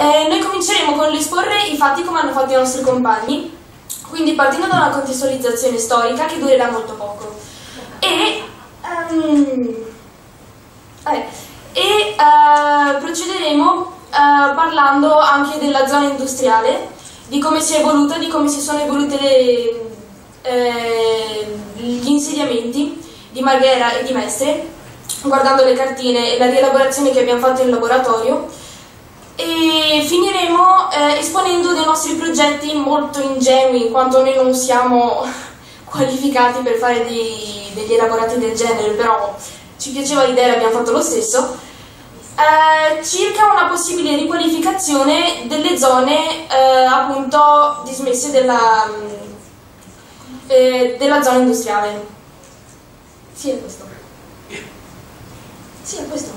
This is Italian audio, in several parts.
Eh, noi cominceremo con l'esporre i fatti come hanno fatto i nostri compagni, quindi partendo da una contestualizzazione storica che durerà molto poco. E, um, eh, e uh, procederemo uh, parlando anche della zona industriale, di come si è evoluta, di come si sono evolute le, eh, gli insediamenti di Marghera e di Mestre, guardando le cartine e la rielaborazione che abbiamo fatto in laboratorio e finiremo eh, esponendo dei nostri progetti molto ingenui in quanto noi non siamo qualificati per fare dei, degli elaborati del genere, però ci piaceva l'idea e l'abbiamo fatto lo stesso, eh, circa una possibile riqualificazione delle zone eh, appunto dismesse della, eh, della zona industriale. Sì, è questo. Sì, è questo.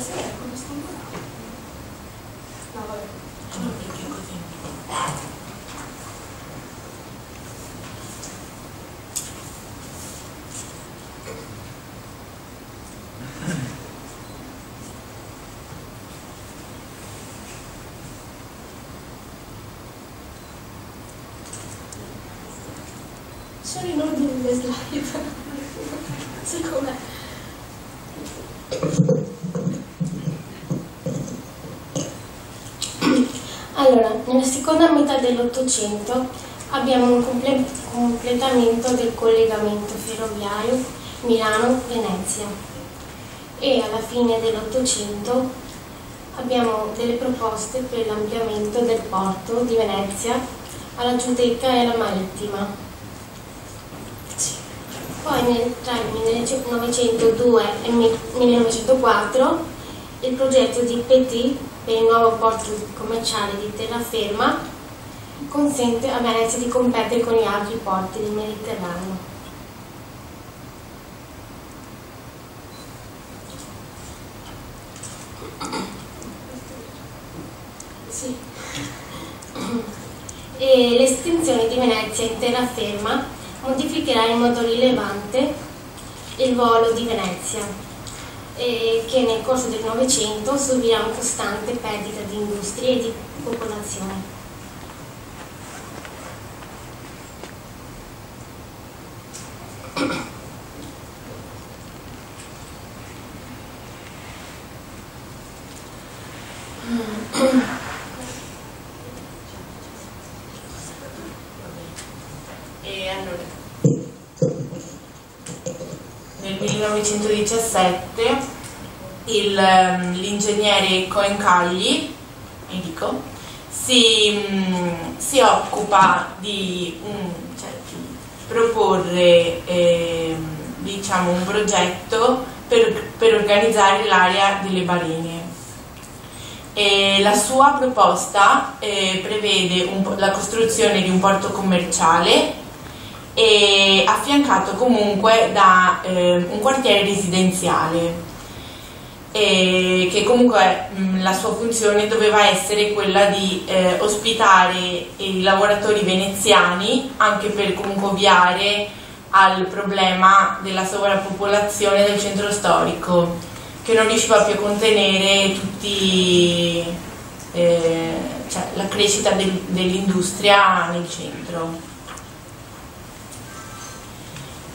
Buonasera, come sto ancora? No, vabbè. No, perché così. Sono in ordine le slide. Secondo me. Allora, nella seconda metà dell'Ottocento abbiamo un comple- completamento del collegamento ferroviario Milano-Venezia e alla fine dell'Ottocento abbiamo delle proposte per l'ampliamento del porto di Venezia alla Giudecca e alla Marittima. Poi nel, tra il 1902 e il 1904 il progetto di Petit per il nuovo porto commerciale di terraferma consente a Venezia di competere con gli altri porti del Mediterraneo. Sì. L'estensione di Venezia in terraferma modificherà in modo rilevante il volo di Venezia, eh, che nel corso del Novecento subirà una costante perdita di industrie e di popolazione. Nel 1917 il, ehm, l'ingegnere Coencagli, mi dico, si, mm, si occupa di, mm, cioè, di proporre ehm, diciamo, un progetto per, per organizzare l'area delle balene. E la sua proposta eh, prevede un la costruzione di un porto commerciale affiancato comunque da eh, un quartiere residenziale e che comunque mh, la sua funzione doveva essere quella di eh, ospitare i lavoratori veneziani anche per comunque ovviare al problema della sovrappopolazione del centro storico che non riusciva più a contenere tutti eh, cioè, la crescita del- dell'industria nel centro.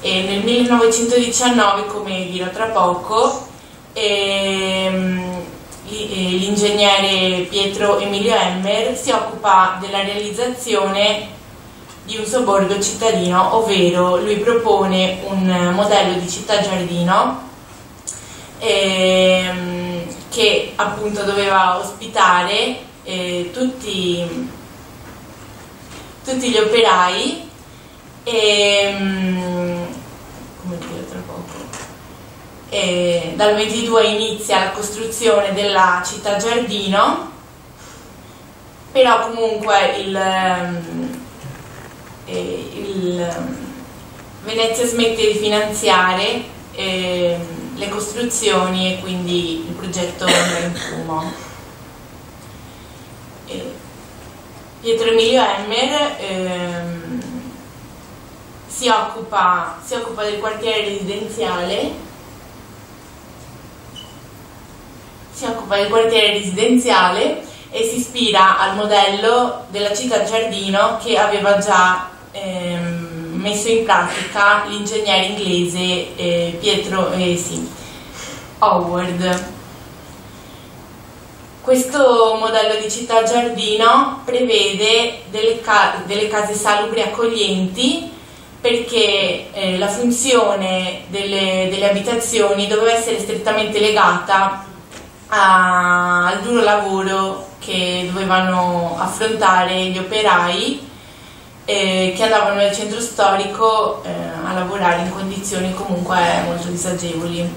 E nel 1919, come dirò tra poco, l'ingegnere Pietro Emilio Emmer si occupa della realizzazione di un sobborgo cittadino, ovvero lui propone un modello di città giardino ehm, che appunto doveva ospitare eh, tutti, tutti gli operai. E come dire tra poco e dal 22 inizia la costruzione della città giardino però comunque il, ehm, eh, il ehm, Venezia smette di finanziare ehm, le costruzioni e quindi il progetto andrà in fumo. Pietro Emilio Emmer ehm, si, occupa, si occupa del quartiere residenziale si occupa del quartiere residenziale e si ispira al modello della città giardino che aveva già ehm, messo in pratica l'ingegnere inglese eh, Pietro eh, sì, Howard. Questo modello di città giardino prevede delle, ca delle case salubri accoglienti perché eh, la funzione delle, delle, abitazioni doveva essere strettamente legata al duro lavoro che dovevano affrontare gli operai eh, che andavano nel centro storico eh, a lavorare in condizioni comunque molto disagevoli.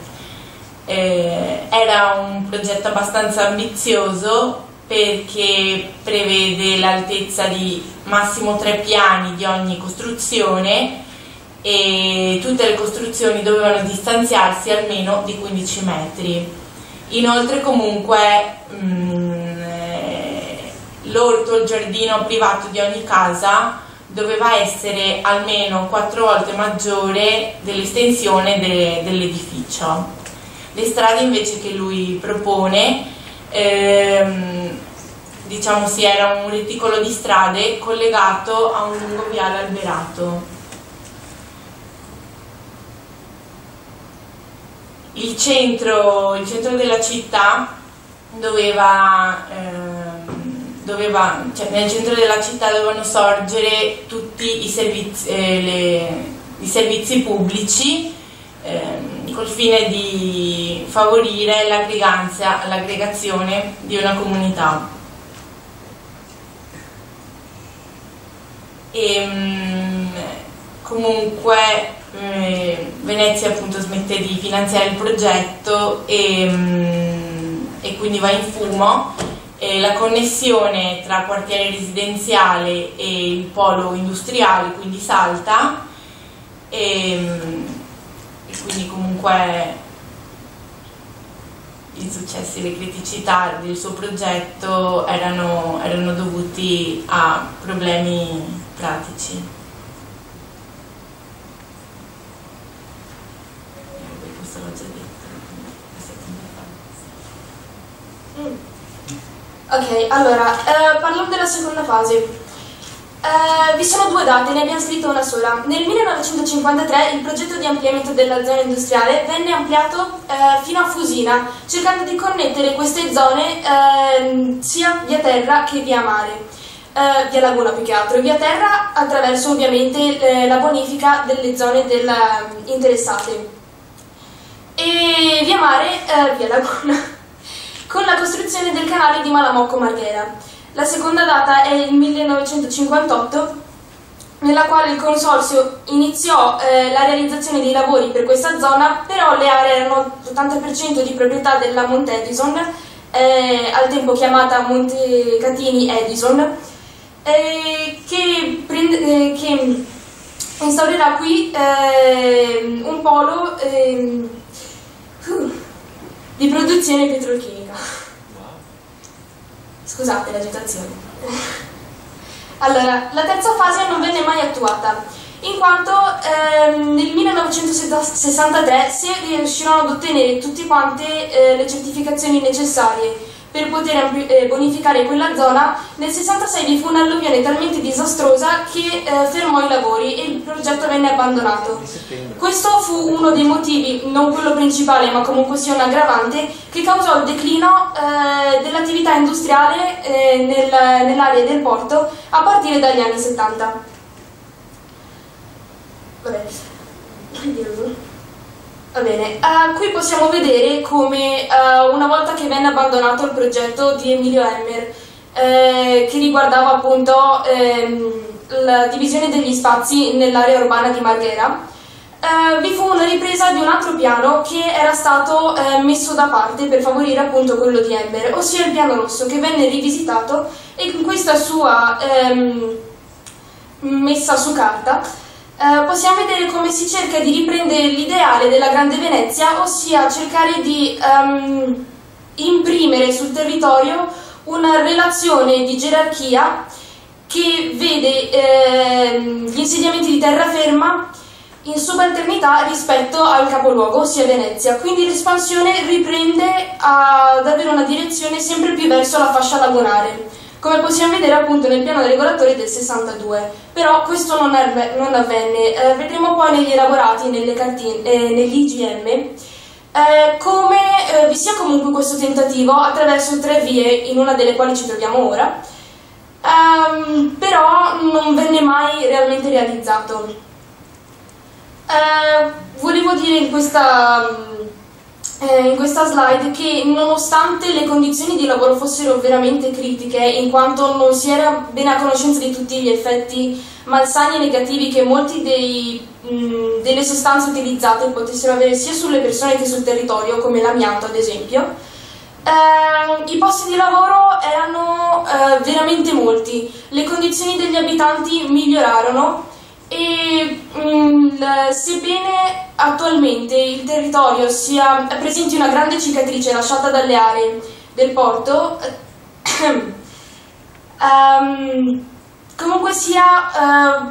Eh, era un progetto abbastanza ambizioso perché prevede l'altezza di massimo tre piani di ogni costruzione e tutte le costruzioni dovevano distanziarsi almeno di 15 metri. Inoltre comunque mm, eh, l'orto, il giardino privato di ogni casa doveva essere almeno quattro volte maggiore dell'estensione de, dell'edificio. Le strade invece che lui propone, ehm, diciamo si era un reticolo di strade collegato a un lungo viale alberato. Il centro, il centro della città doveva... Ehm, doveva, cioè nel centro della città dovevano sorgere tutti i servizi, eh, le, i servizi pubblici eh, col fine di favorire l'aggregazione di una comunità. E, ehm, comunque eh, Venezia appunto smette di finanziare il progetto e, mm, e quindi va in fumo eh, la connessione tra quartiere residenziale e il polo industriale, quindi Salta, e, e quindi comunque i successi e le criticità del suo progetto erano, erano dovuti a problemi pratici. Questo l'ho già detto, mm. Ok, allora, eh, parliamo della seconda fase. Eh, vi sono due date, ne abbiamo scritto una sola. Nel 1953 il progetto di ampliamento della zona industriale venne ampliato eh, fino a Fusina, cercando di connettere queste zone ehm, sia via terra che via mare. Eh, via laguna più che altro, via terra attraverso ovviamente eh, la bonifica delle zone del, interessate e via mare eh, via laguna con la costruzione del canale di Malamocco-Marghera. La seconda data è il 1958, nella quale il consorzio iniziò eh, la realizzazione dei lavori per questa zona, però le aree erano l'80% di proprietà della Monte Edison, eh, al tempo chiamata Monte Catini Edison, eh, che, prende, eh, che, instaurerà qui eh, un polo uh, di produzione petrolchimica. Scusate l'agitazione. Allora, la terza fase non venne mai attuata, in quanto ehm, nel 1963 si riuscirono ad ottenere tutte quante eh, le certificazioni necessarie per poter eh, bonificare quella zona, nel 66 vi fu un'alluvione talmente disastrosa che eh, fermò i lavori e il progetto venne abbandonato. Questo fu uno dei motivi, non quello principale ma comunque sia un aggravante, che causò il declino eh, dell'attività industriale eh, nel, nell'area del porto a partire dagli anni 70. Vabbè. Va bene, uh, qui possiamo vedere come uh, una volta che venne abbandonato il progetto di Emilio Emmer, eh, che riguardava appunto ehm, la divisione degli spazi nell'area urbana di Marghera, eh, vi fu una ripresa di un altro piano che era stato eh, messo da parte per favorire appunto quello di Emmer, ossia il piano rosso che venne rivisitato e con questa sua ehm, messa su carta eh, possiamo vedere come si cerca di riprendere l'ideale della Grande Venezia, ossia cercare di um, imprimere sul territorio una relazione di gerarchia che vede eh, gli insediamenti di terraferma in subalternità rispetto al capoluogo, ossia Venezia. Quindi l'espansione riprende ad avere una direzione sempre più verso la fascia lagunare, come possiamo vedere appunto nel piano regolatore del 62. Però questo non, è, non avvenne. Eh, vedremo poi negli elaborati, nelle cartine, eh, negli IGM, eh, come eh, vi sia comunque questo tentativo attraverso tre vie, in una delle quali ci troviamo ora, ehm, però non venne mai realmente realizzato. Eh, volevo dire in questa, eh, in questa slide che nonostante le condizioni di lavoro fossero veramente critiche, in quanto non si era bene a conoscenza di tutti gli effetti malsani e negativi che mh, delle sostanze utilizzate potessero avere sia sulle persone che sul territorio, come l'amianto ad esempio, eh, I posti di lavoro erano eh, veramente molti, le condizioni degli abitanti migliorarono e mh, mm, sebbene attualmente il territorio sia presenti una grande cicatrice lasciata dalle aree del porto, um, comunque sia uh,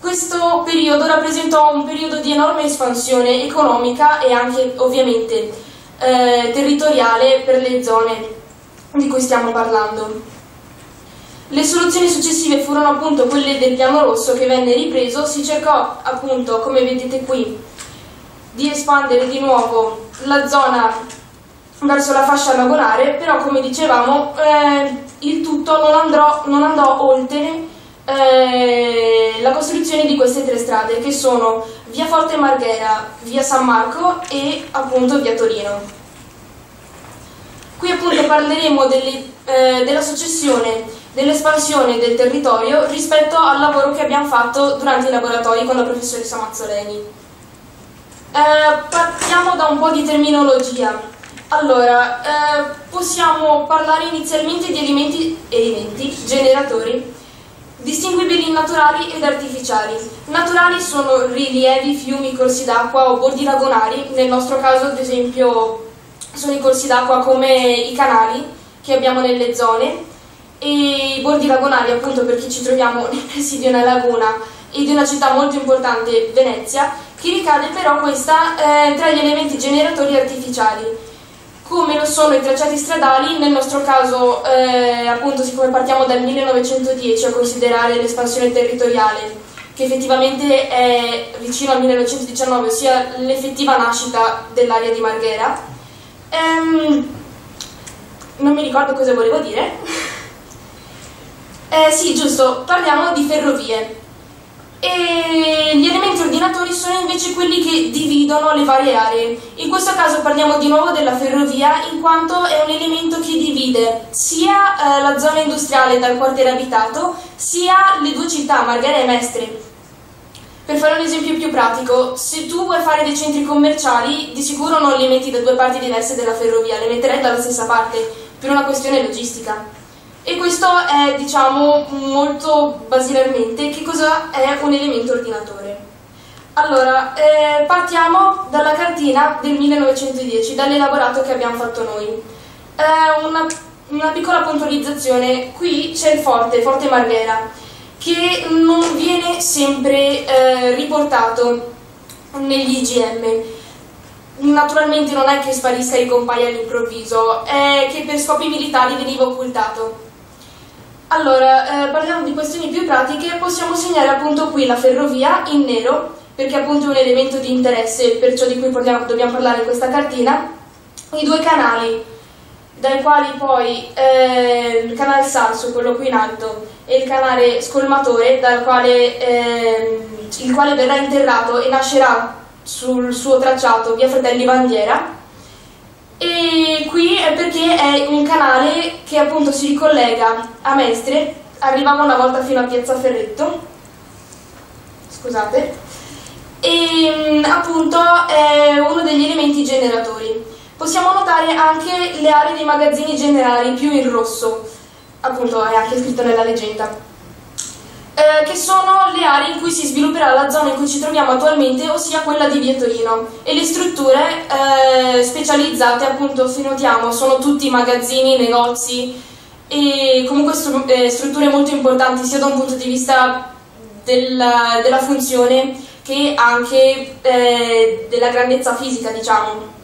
questo periodo rappresentò un periodo di enorme espansione economica e anche ovviamente uh, territoriale per le zone di cui stiamo parlando. Le soluzioni successive furono appunto quelle del piano rosso che venne ripreso, si cercò appunto, come vedete qui, di espandere di nuovo la zona verso la fascia lagunare, però come dicevamo eh, il tutto non, andrò, non andò oltre eh, la costruzione di queste tre strade che sono via Forte Marghera, via San Marco e appunto via Torino. Qui appunto parleremo delle, eh, della successione dell'espansione del territorio rispetto al lavoro che abbiamo fatto durante i laboratori con la professoressa Mazzoleni. Eh, partiamo da un po' di terminologia. Allora, eh, possiamo parlare inizialmente di elementi, elementi, generatori, distinguibili naturali ed artificiali. Naturali sono rilievi, fiumi, corsi d'acqua o bordi lagonari, nel nostro caso ad esempio sono i corsi d'acqua come i canali che abbiamo nelle zone, e i bordi lagunari appunto perché ci troviamo nei pressi di una laguna e di una città molto importante, Venezia, che ricade però questa eh, tra gli elementi generatori artificiali, come lo sono i tracciati stradali, nel nostro caso eh, appunto siccome partiamo dal 1910 a considerare l'espansione territoriale, che effettivamente è vicino al 1919, ossia l'effettiva nascita dell'area di Marghera, ehm, non mi ricordo cosa volevo dire. Eh, sì, giusto, parliamo di ferrovie. E gli elementi ordinatori sono invece quelli che dividono le varie aree. In questo caso parliamo di nuovo della ferrovia in quanto è un elemento che divide sia eh, la zona industriale dal quartiere abitato, sia le due città, Marghera e Mestre. Per fare un esempio più pratico, se tu vuoi fare dei centri commerciali, di sicuro non li metti da due parti diverse della ferrovia, li metterai dalla stessa parte, per una questione logistica. E questo è, diciamo, molto basilarmente che cosa è un elemento ordinatore. Allora, eh, partiamo dalla cartina del 1910, dall'elaborato che abbiamo fatto noi. Eh, una, una, piccola puntualizzazione, qui c'è il forte, Forte Marghera, che non viene sempre eh, riportato negli IGM. Naturalmente non è che sparisca e ricompaia all'improvviso, è che per scopi militari veniva occultato. Allora, eh, parliamo di questioni più pratiche, possiamo segnare appunto qui la ferrovia in nero, perché appunto è un elemento di interesse, perciò di cui parliamo, dobbiamo parlare in questa cartina, i due canali, dai quali poi eh, il canale Salso, quello qui in alto, e il canale Scolmatore, quale, eh, il quale verrà interrato e nascerà sul suo tracciato via Fratelli Bandiera, e qui è perché è un canale che appunto si ricollega a Mestre, arrivava una volta fino a Piazza Ferretto, scusate, e mm, appunto è uno degli elementi generatori. Possiamo notare anche le aree dei magazzini generali più in rosso, appunto è anche scritto nella leggenda eh, che sono le aree in cui si svilupperà la zona in cui ci troviamo attualmente, ossia quella di Via Torino. E le strutture eh, specializzate, appunto, se notiamo, sono tutti magazzini, negozi, e comunque stru eh, strutture molto importanti sia da un punto di vista della, della funzione che anche eh, della grandezza fisica, diciamo.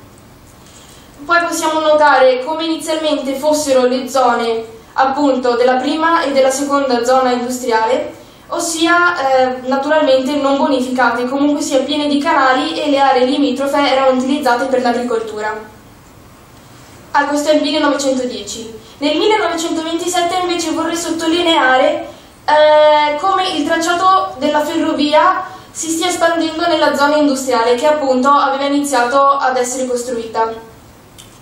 Poi possiamo notare come inizialmente fossero le zone appunto della prima e della seconda zona industriale, ossia eh, naturalmente non bonificate, comunque sia piene di canali e le aree limitrofe erano utilizzate per l'agricoltura. Ah, questo è il 1910. Nel 1927 invece vorrei sottolineare eh, come il tracciato della ferrovia si stia espandendo nella zona industriale che appunto aveva iniziato ad essere costruita.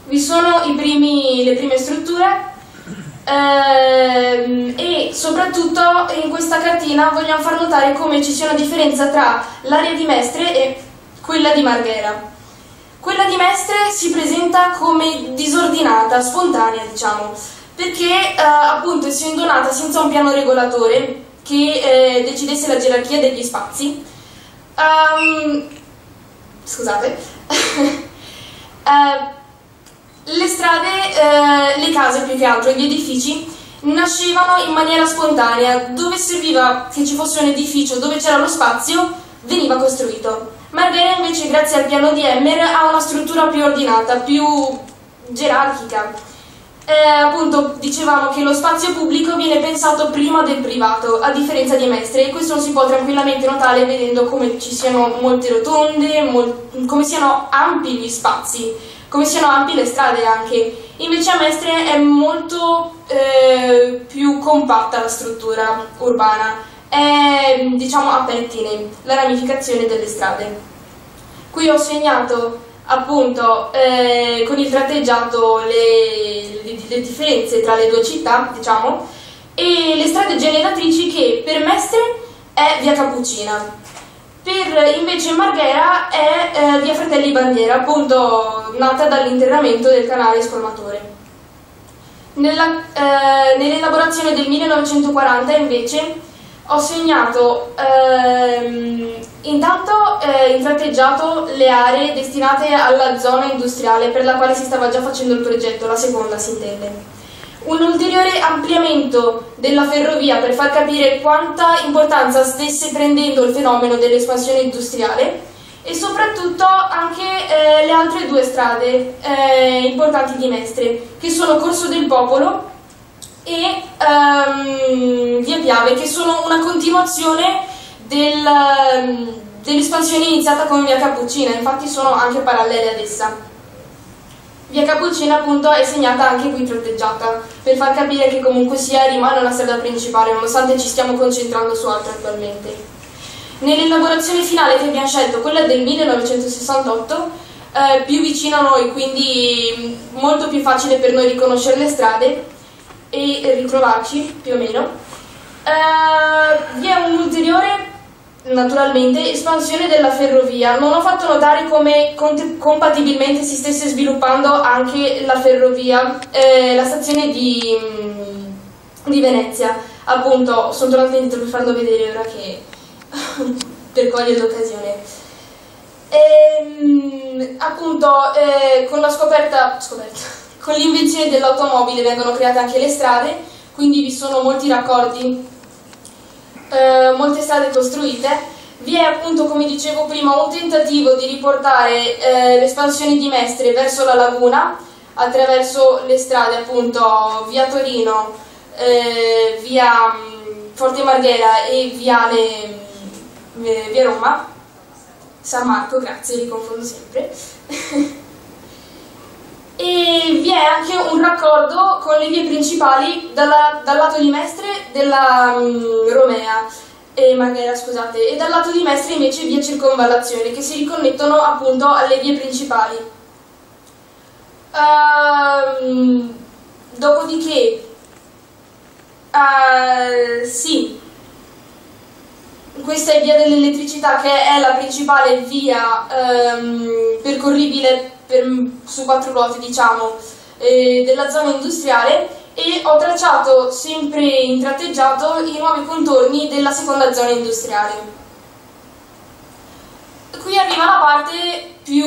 Vi sono primi, le prime strutture ehm, e soprattutto in questa cartina vogliamo far notare come ci sia una differenza tra l'area di Mestre e quella di Marghera. Quella di Mestre si presenta come disordinata, spontanea diciamo, perché eh, appunto essendo nata senza un piano regolatore che eh, decidesse la gerarchia degli spazi, um, scusate, uh, le strade, uh, le case più che altro, gli edifici nascevano in maniera spontanea, dove serviva che ci fosse un edificio, dove c'era lo spazio, veniva costruito. Marghera invece grazie al piano di Emmer ha una struttura più ordinata, più gerarchica. Eh, appunto dicevamo che lo spazio pubblico viene pensato prima del privato, a differenza di Mestre, e questo lo si può tranquillamente notare vedendo come ci siano molte rotonde, mol come siano ampi gli spazi, come siano ampie le strade anche. Invece a Mestre è molto eh, più compatta la struttura urbana, è diciamo a pettine la ramificazione delle strade. Qui ho segnato appunto eh, con il tratteggiato le, le, le, differenze tra le due città, diciamo, e le strade generatrici che per Mestre è via Cappuccina, per invece Marghera è eh, via Fratelli Bandiera, appunto nata dall'interramento del canale scolmatore. Eh, nell'elaborazione eh, nell del 1940 invece ho segnato ehm, intanto eh, intratteggiato le aree destinate alla zona industriale per la quale si stava già facendo il progetto, la seconda si intende. Un ulteriore ampliamento della ferrovia per far capire quanta importanza stesse prendendo il fenomeno dell'espansione industriale e soprattutto anche eh, le altre due strade eh, importanti di Mestre, che sono Corso del Popolo e um, Via Piave, che sono una continuazione del, um, dell'espansione iniziata con Via Cappuccina, infatti sono anche parallele ad essa. Via Cappuccina appunto è segnata anche qui tratteggiata, per far capire che comunque sia rimane una strada principale, nonostante ci stiamo concentrando su altre attualmente. Nell'elaborazione finale che abbiamo scelto, quella del 1968, eh, più vicina a noi, quindi molto più facile per noi riconoscere le strade, e ritrovarci più o meno. Uh, vi è un'ulteriore, naturalmente, espansione della ferrovia. Non ho fatto notare come compatibilmente si stesse sviluppando anche la ferrovia, eh, la stazione di, mm, di, Venezia. Appunto, sono tornata indietro per farlo vedere ora che per cogliere l'occasione. Ehm, appunto, eh, con la scoperta, scoperta con l'invenzione dell'automobile vengono create anche le strade, quindi vi sono molti raccordi, eh, molte strade costruite. Vi è appunto, come dicevo prima, un tentativo di riportare eh, l'espansione di Mestre verso la laguna attraverso le strade appunto via Torino, eh, via mm, Forte Marghera e viale, mm, eh, via Roma. San Marco, grazie, li confondo sempre. e vi è anche un raccordo con le vie principali dalla, dal lato di Mestre della um, Romea e Marghera, scusate, e dal lato di Mestre invece via Circonvallazione che si riconnettono appunto alle vie principali. Uh, dopodiché, uh, sì, questa è via dell'elettricità che è la principale via um, percorribile per, su quattro ruote diciamo, eh, della zona industriale e ho tracciato sempre in tratteggiato i nuovi contorni della seconda zona industriale. Qui arriva la parte più,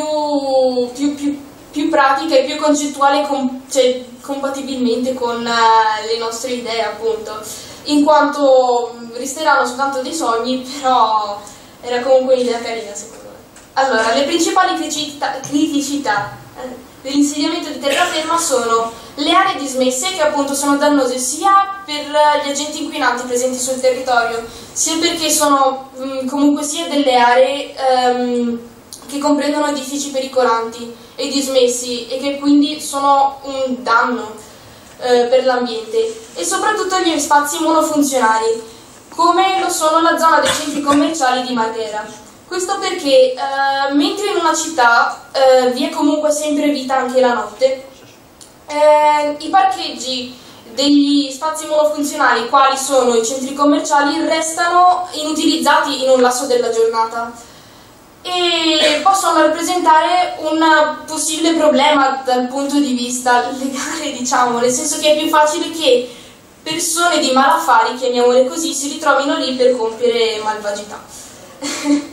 più, più, più pratica e più concettuale com- cioè, compatibilmente con uh, le nostre idee appunto, in quanto resteranno soltanto dei sogni, però era comunque un'idea carina secondo me. Allora, le principali criticità, criticità eh, dell'insediamento di terraferma sono le aree dismesse che appunto sono dannose sia per gli agenti inquinanti presenti sul territorio, sia perché sono mh, comunque sia delle aree um, che comprendono edifici pericolanti e dismessi e che quindi sono un danno eh, per l'ambiente e soprattutto gli spazi monofunzionali come lo sono la zona dei centri commerciali di Marghera. Questo perché eh, mentre in una città eh, vi è comunque sempre vita anche la notte, eh, i parcheggi degli spazi monofunzionali, quali sono i centri commerciali, restano inutilizzati in un lasso della giornata e possono rappresentare un possibile problema dal punto di vista legale, diciamo, nel senso che è più facile che persone di malaffari, chiamiamole così, si ritrovino lì per compiere malvagità.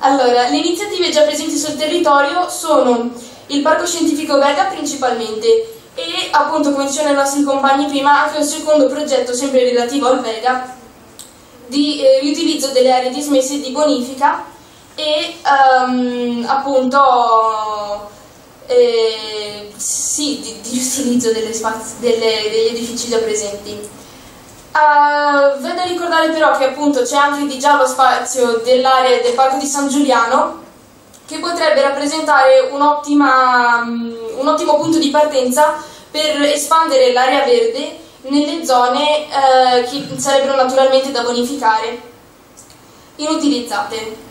allora, le iniziative già presenti sul territorio sono il Parco Scientifico Vega principalmente e appunto come dicevano i nostri compagni prima anche un secondo progetto sempre relativo al Vega di eh, riutilizzo delle aree dismesse di bonifica e um, appunto eh, sì, di, di utilizzo delle spazi, delle, degli edifici già presenti. Uh, V'è da ricordare però che appunto c'è anche di già lo spazio dell'area del Parco di San Giuliano che potrebbe rappresentare un, um, un ottimo punto di partenza per espandere l'area verde nelle zone uh, che sarebbero naturalmente da bonificare, inutilizzate.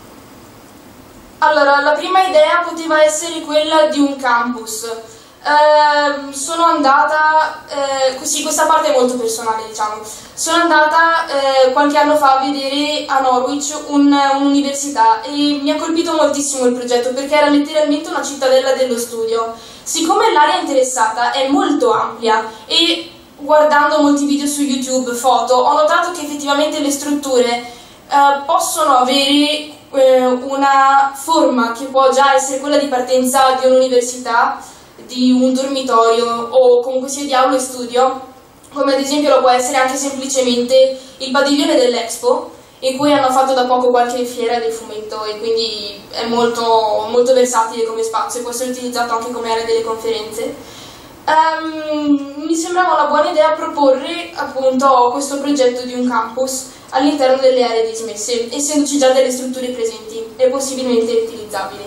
Allora, la prima idea poteva essere quella di un campus. Eh, sono andata, eh, così questa parte è molto personale diciamo, sono andata eh, qualche anno fa a vedere a Norwich un'università un e mi ha colpito moltissimo il progetto perché era letteralmente una cittadella dello studio. Siccome l'area interessata è molto ampia e guardando molti video su YouTube, foto, ho notato che effettivamente le strutture eh, possono avere eh, una forma che può già essere quella di partenza di un'università, di un dormitorio o comunque sia di aula e studio, come ad esempio lo può essere anche semplicemente il padiglione dell'Expo, in cui hanno fatto da poco qualche fiera del fumetto e quindi è molto, molto versatile come spazio e può essere utilizzato anche come area delle conferenze. Um, mi sembrava una buona idea proporre appunto questo progetto di un campus all'interno delle aree dismesse, essendoci già delle strutture presenti e possibilmente utilizzabili.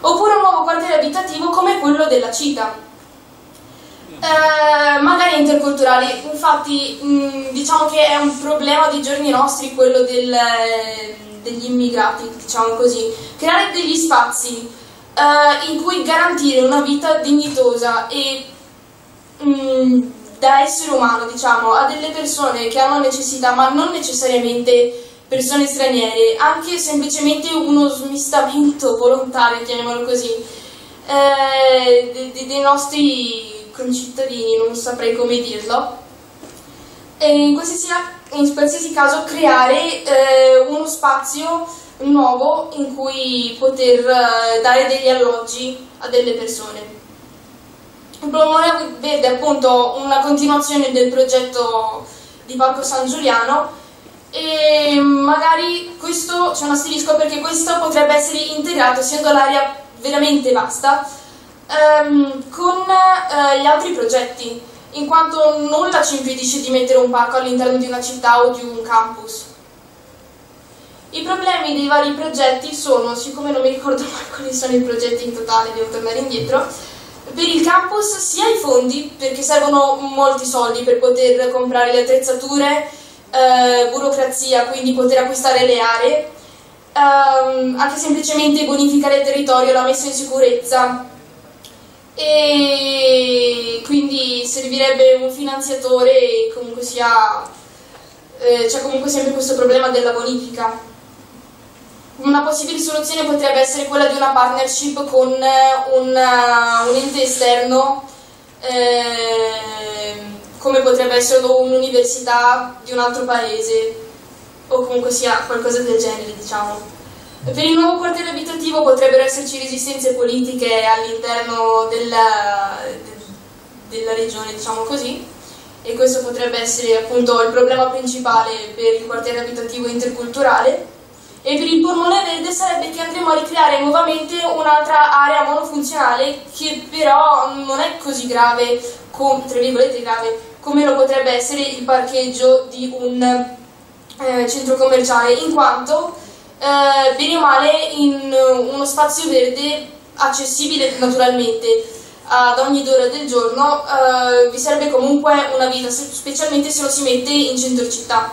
Oppure un nuovo quartiere abitativo come quello della Cita, eh, magari interculturali, infatti mh, diciamo che è un problema dei giorni nostri quello del, degli immigrati, diciamo così, creare degli spazi eh, in cui garantire una vita dignitosa e mh, da essere umano, diciamo, a delle persone che hanno necessità, ma non necessariamente persone straniere, anche semplicemente uno smistamento volontario, chiamiamolo così, eh, dei, nostri concittadini, non saprei come dirlo. E in, qualsiasi, in qualsiasi caso creare eh, uno spazio nuovo in cui poter eh, dare degli alloggi a delle persone. Il Promore vede appunto una continuazione del progetto di Parco San Giuliano e magari questo c'è un asterisco perché questo potrebbe essere integrato essendo l'area veramente vasta ehm, con eh, gli altri progetti in quanto nulla ci impedisce di mettere un parco all'interno di una città o di un campus. I problemi dei vari progetti sono, siccome non mi ricordo mai quali sono i progetti in totale, devo tornare indietro, per il campus sia i fondi, perché servono molti soldi per poter comprare le attrezzature, eh, burocrazia, quindi poter acquistare le aree, ehm, anche semplicemente bonificare il territorio, la messa in sicurezza. E quindi servirebbe un finanziatore e comunque sia, eh, c'è comunque sempre questo problema della bonifica. Una possibile soluzione potrebbe essere quella di una partnership con eh, un, uh, un ente esterno, eh, come potrebbe essere un'università di un altro paese, o comunque sia qualcosa del genere, diciamo. Per il nuovo quartiere abitativo potrebbero esserci resistenze politiche all'interno della, della regione, diciamo così, e questo potrebbe essere appunto il problema principale per il quartiere abitativo interculturale. E per il polmone verde sarebbe che andremo a ricreare nuovamente un'altra area monofunzionale che però non è così grave, com, tra virgolette grave, come lo potrebbe essere il parcheggio di un eh, centro commerciale, in quanto eh, bene o male in uno spazio verde accessibile naturalmente ad ogni ora del giorno eh, vi sarebbe comunque una vita, specialmente se lo si mette in centro città.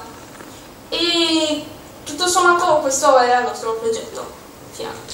E tutto sommato questo era il nostro progetto finale.